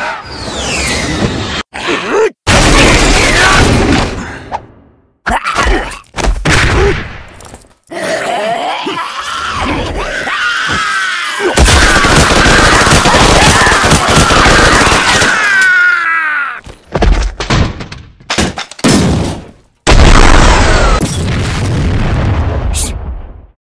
Ha!